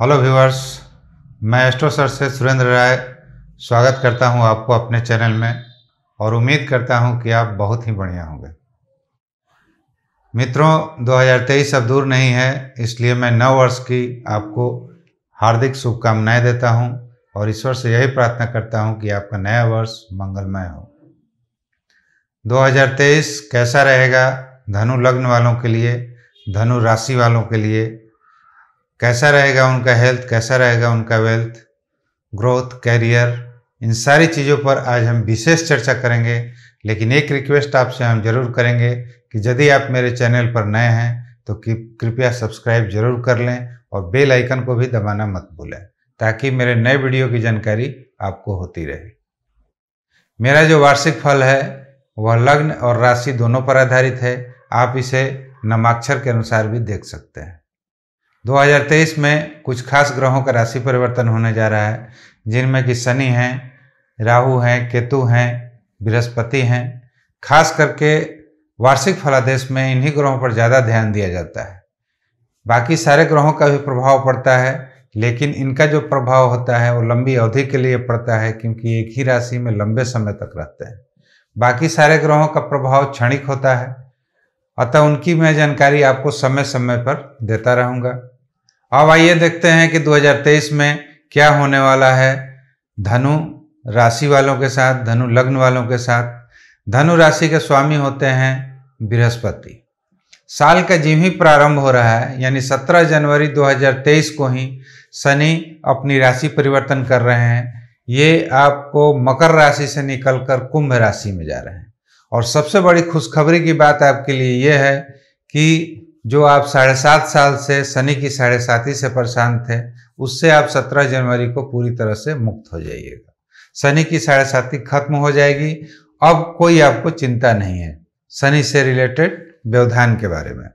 Hello viewers मैं astro sir से सुरेंद्र राय स्वागत करता हूँ आपको अपने चैनल में और उम्मीद करता हूँ कि आप बहुत ही बढ़िया होंगे। मित्रों 2023 अब दूर नहीं है, इसलिए मैं नव वर्ष की आपको हार्दिक शुभकामनाएँ देता हूँ और ईश्वर से यही प्रार्थना करता हूँ कि आपका नया वर्ष मंगलमय हो। 2023 कैसा रहेगा? धनु लग्न वालों के लिए, धनु राशि वालों के लिए कैसा रहेगा उनका हेल्थ कैसा रहेगा उनका वेल्थ ग्रोथ कैरियर इन सारी चीज़ों पर आज हम विशेष चर्चा करेंगे। लेकिन एक रिक्वेस्ट आपसे हम ज़रूर करेंगे कि यदि आप मेरे चैनल पर नए हैं तो कृपया सब्सक्राइब ज़रूर कर लें और बेल आइकन को भी दबाना मत भूलें, ताकि मेरे नए वीडियो की जानकारी आपको होती रहे। मेरा जो वार्षिक फल है, वह लग्न और राशि दोनों पर आधारित है। आप इसे नमाक्षर के अनुसार भी देख सकते हैं। 2023 में कुछ खास ग्रहों का राशि परिवर्तन होने जा रहा है, जिनमें कि शनि हैं, राहु हैं, केतु हैं, बृहस्पति हैं। खास करके वार्षिक फलादेश में इन्हीं ग्रहों पर ज़्यादा ध्यान दिया जाता है। बाकी सारे ग्रहों का भी प्रभाव पड़ता है, लेकिन इनका जो प्रभाव होता है वो लंबी अवधि के लिए पड़ता है, क्योंकि एक ही राशि में लंबे समय तक रहते हैं। बाकी सारे ग्रहों का प्रभाव क्षणिक होता है, अतः उनकी मैं जानकारी आपको समय समय पर देता रहूँगा। अब आइए देखते हैं कि 2023 में क्या होने वाला है। धनु राशि वालों के साथ, धनु लग्न वालों के साथ, धनु राशि के स्वामी होते हैं बृहस्पति। साल का जिम ही प्रारंभ हो रहा है, यानी 17 जनवरी 2023 को ही शनि अपनी राशि परिवर्तन कर रहे हैं। ये आपको मकर राशि से निकलकर कुंभ राशि में जा रहे हैं। और सबसे बड़ी खुशखबरी की बात आपके लिए ये है कि जो आप साढ़े सात साल से, शनि की साढ़े साथी से परेशान थे, उससे आप सत्रह जनवरी को पूरी तरह से मुक्त हो जाइएगा। शनि की साढ़े साथी खत्म हो जाएगी। अब कोई आपको चिंता नहीं है, शनि से रिलेटेड व्यवधान के बारे में।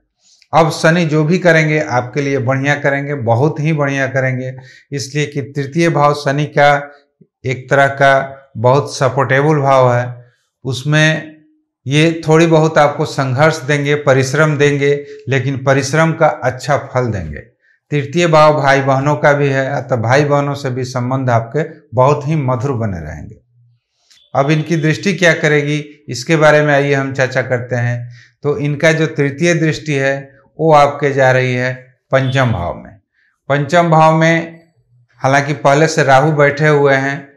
अब शनि जो भी करेंगे, आपके लिए बढ़िया करेंगे, बहुत ही बढ़िया करेंगे। इसलिए कि तृतीय भाव शनि का एक तरह का बहुत सपोर्टेबल भाव है। उसमें ये थोड़ी बहुत आपको संघर्ष देंगे, परिश्रम देंगे, लेकिन परिश्रम का अच्छा फल देंगे। तृतीय भाव भाई बहनों का भी है, अतः भाई बहनों से भी संबंध आपके बहुत ही मधुर बने रहेंगे। अब इनकी दृष्टि क्या करेगी, इसके बारे में आइए हम चर्चा करते हैं। तो इनका जो तृतीय दृष्टि है, वो आपके जा रही है पंचम भाव में। पंचम भाव में, हालाँकि पहले से राहु बैठे हुए हैं,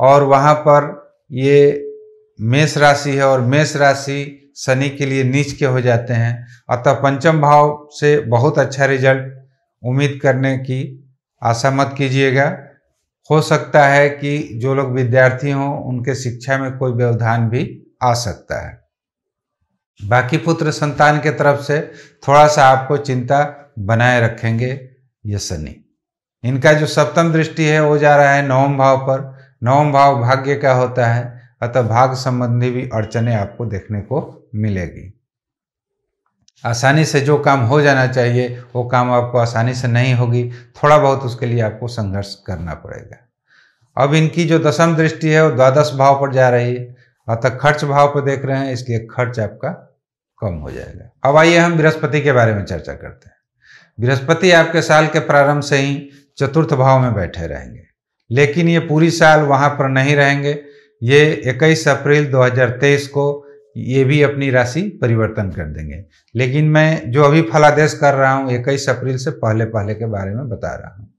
और वहाँ पर ये मेष राशि है और मेष राशि शनि के लिए नीच के हो जाते हैं। अतः पंचम भाव से बहुत अच्छा रिज़ल्ट उम्मीद करने की आशा मत कीजिएगा। हो सकता है कि जो लोग विद्यार्थी हों, उनके शिक्षा में कोई व्यवधान भी आ सकता है। बाकी पुत्र संतान के तरफ़ से थोड़ा सा आपको चिंता बनाए रखेंगे ये शनि। इनका जो सप्तम दृष्टि है, वो जा रहा है नवम भाव पर। नवम भाव भाग्य का होता है। अतः भाग संबंधी भी अड़चने आपको देखने को मिलेगी। आसानी से जो काम हो जाना चाहिए, वो काम आपको आसानी से नहीं होगी। थोड़ा बहुत उसके लिए आपको संघर्ष करना पड़ेगा। अब इनकी जो दसम दृष्टि है, वो द्वादश भाव पर जा रही है। अतः खर्च भाव पर देख रहे हैं, इसलिए खर्च आपका कम हो जाएगा। अब आइए हम बृहस्पति के बारे में चर्चा करते हैं। बृहस्पति आपके साल के प्रारंभ से ही चतुर्थ भाव में बैठे रहेंगे। लेकिन ये पूरी साल वहाँ पर नहीं रहेंगे। ये 21 अप्रैल 2023 को ये भी अपनी राशि परिवर्तन कर देंगे। लेकिन मैं जो अभी फलादेश कर रहा हूँ, इक्कीस अप्रैल से पहले पहले के बारे में बता रहा हूँ।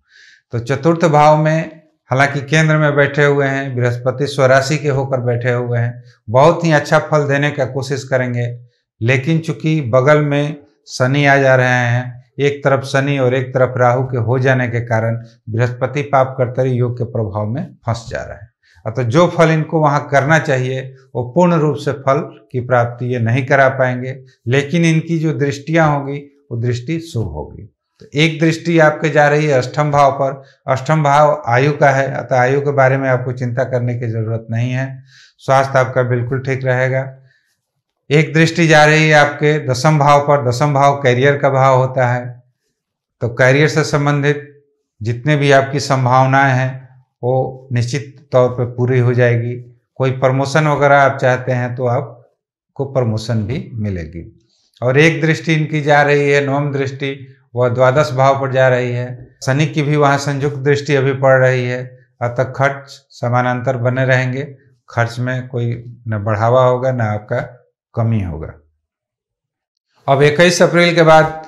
तो चतुर्थ भाव में, हालाँकि केंद्र में बैठे हुए हैं, बृहस्पति स्वराशि के होकर बैठे हुए हैं, बहुत ही अच्छा फल देने का कोशिश करेंगे। लेकिन चूँकि बगल में शनि आ जा रहे हैं, एक तरफ़ शनि और एक तरफ़ राहु के हो जाने के कारण बृहस्पति पाप कर्तरी योग के प्रभाव में फंस जा रहे है। अतः जो फल इनको वहाँ करना चाहिए, वो पूर्ण रूप से फल की प्राप्ति ये नहीं करा पाएँगे। लेकिन इनकी जो दृष्टियाँ होगी, वो दृष्टि शुभ होगी। तो एक दृष्टि आपके जा रही है अष्टम भाव पर। अष्टम भाव आयु का है, अतः आयु के बारे में आपको चिंता करने की ज़रूरत नहीं है। स्वास्थ्य आपका बिल्कुल ठीक रहेगा। एक दृष्टि जा रही है आपके दसम भाव पर। दसम भाव कैरियर का भाव होता है। तो कैरियर से संबंधित जितने भी आपकी संभावनाएँ हैं वो निश्चित तौर पे पूरी हो जाएगी। कोई प्रमोशन वगैरह आप चाहते हैं तो आपको प्रमोशन भी मिलेगी। और एक दृष्टि इनकी जा रही है, नवम दृष्टि, वह द्वादश भाव पर जा रही है। शनि की भी वहाँ संयुक्त दृष्टि अभी पड़ रही है, अतः खर्च समानांतर बने रहेंगे। खर्च में कोई न बढ़ावा होगा, न आपका कमी होगा। अब इक्कीस अप्रैल के बाद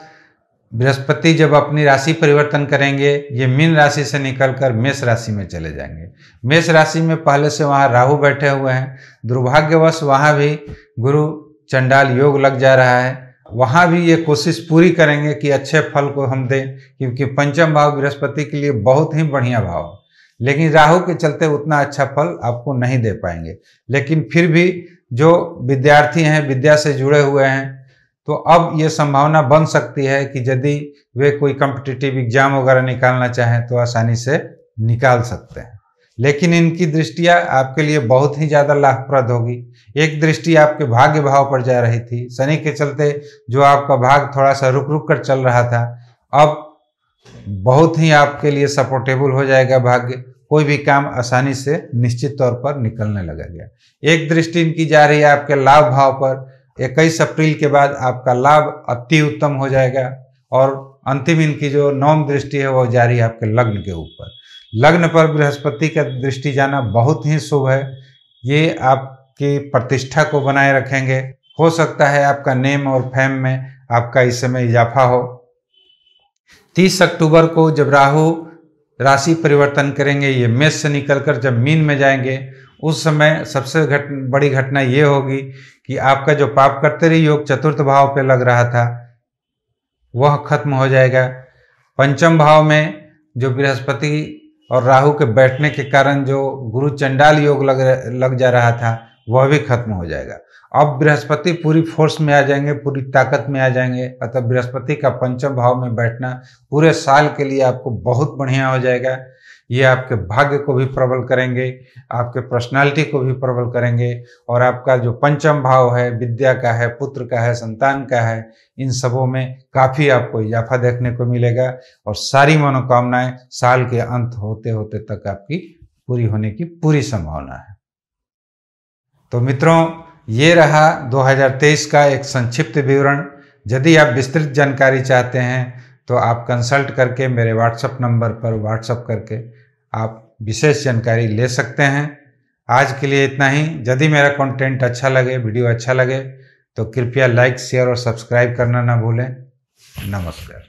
बृहस्पति जब अपनी राशि परिवर्तन करेंगे, ये मीन राशि से निकलकर मेष राशि में चले जाएँगे। मेष राशि में पहले से वहाँ राहु बैठे हुए हैं। दुर्भाग्यवश वहाँ भी गुरु चंडाल योग लग जा रहा है। वहाँ भी ये कोशिश पूरी करेंगे कि अच्छे फल को हम दें, क्योंकि पंचम भाव बृहस्पति के लिए बहुत ही बढ़िया भाव है। लेकिन राहु के चलते उतना अच्छा फल आपको नहीं दे पाएँगे। लेकिन फिर भी जो विद्यार्थी हैं, विद्या से जुड़े हुए हैं तो अब ये संभावना बन सकती है कि यदि वे कोई कम्पिटिटिव एग्ज़ाम वगैरह निकालना चाहें तो आसानी से निकाल सकते हैं। लेकिन इनकी दृष्टियाँ आपके लिए बहुत ही ज़्यादा लाभप्रद होगी। एक दृष्टि आपके भाग्य भाव पर जा रही थी। शनि के चलते जो आपका भाग थोड़ा सा रुक रुक कर चल रहा था, अब बहुत ही आपके लिए सपोर्टेबल हो जाएगा भाग्य। कोई भी काम आसानी से निश्चित तौर पर निकलने लगा गया। एक दृष्टि इनकी जा रही है आपके लाभ भाव पर। इक्कीस अप्रैल के बाद आपका लाभ अति उत्तम हो जाएगा और अंतिम इनकी जो नवम दृष्टि है वो जारी है आपके लग्न के ऊपर। लग्न पर बृहस्पति का दृष्टि जाना बहुत ही शुभ है। ये आपकी प्रतिष्ठा को बनाए रखेंगे। हो सकता है आपका नेम और फैम में आपका इस समय इजाफा हो। 30 अक्टूबर को जब राहु राशि परिवर्तन करेंगे, ये मेष से निकलकर जब मीन में जाएँगे उस समय सबसे घट, बड़ी घटना ये होगी कि आपका जो पाप करते रही, योग चतुर्थ भाव पे लग रहा था, वह खत्म हो जाएगा। पंचम भाव में जो बृहस्पति और राहु के बैठने के कारण जो गुरु चंडाल योग लग लग जा रहा था, वह भी खत्म हो जाएगा। अब बृहस्पति पूरी फोर्स में आ जाएँगे, पूरी ताकत में आ जाएँगे, अतः बृहस्पति का पंचम भाव में बैठना पूरे साल के लिए आपको बहुत बढ़िया हो जाएगा। ये आपके भाग्य को भी प्रबल करेंगे, आपके पर्सनालिटी को भी प्रबल करेंगे और आपका जो पंचम भाव है, विद्या का है, पुत्र का है, संतान का है, इन सबों में काफ़ी आपको इजाफा देखने को मिलेगा और सारी मनोकामनाएँ साल के अंत होते होते तक आपकी पूरी होने की पूरी संभावना है। तो मित्रों, ये रहा 2023 का एक संक्षिप्त विवरण। यदि आप विस्तृत जानकारी चाहते हैं तो आप कंसल्ट करके मेरे व्हाट्सएप नंबर पर व्हाट्सएप करके आप विशेष जानकारी ले सकते हैं। आज के लिए इतना ही। यदि मेरा कंटेंट अच्छा लगे वीडियो अच्छा लगे तो कृपया लाइक शेयर और सब्सक्राइब करना ना भूलें। नमस्कार।